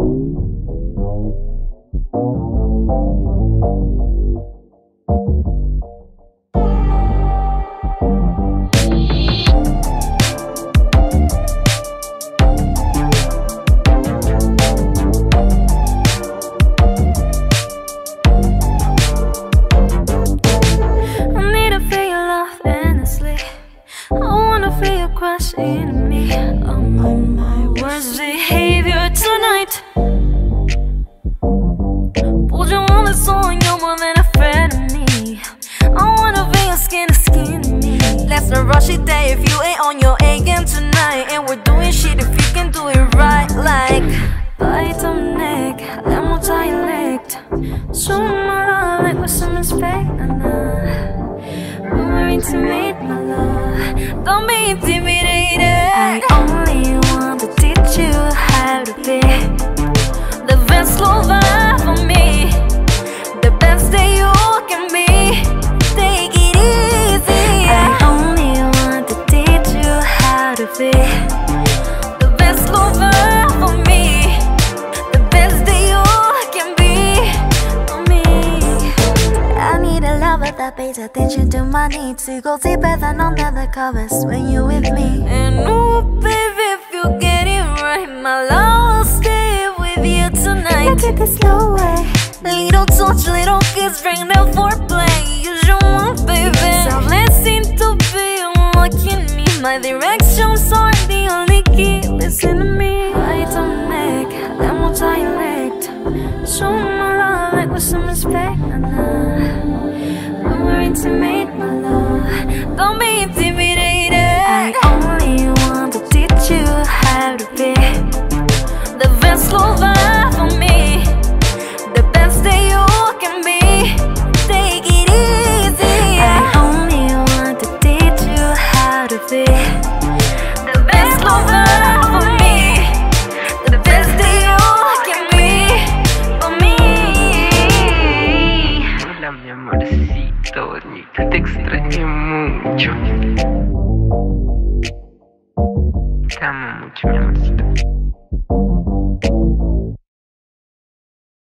I need to feel your love endlessly. I wanna feel your crush in me. Would you want this on you more than a friend of me? I wanna be your skin to skin to me. That's a rushy day if you ain't on your A game tonight. And we're doing shit if you can do it right, like. Bite on neck, I'm all dialect. So my love like with some respect, We're meet my love. Don't be intimidated. I only want to teach you how to be. The best lover. To be The best lover for me. The best that you can be. for me. I need a lover that pays attention to my needs. To go deeper than under the covers when you're with me. And oh, baby, if you get it right, my love will stay with you tonight. Take it the slow way. Little touch, little kiss, bring the foreplay. My directions are the only key. Listen to me. Bite on neck, let me dialect. Show my love like with some respect. When we're intimate, my love. Don't be intimidated. I only want to teach you how to be the best lover Никто, никто экстра не мучу. Кому мучу меня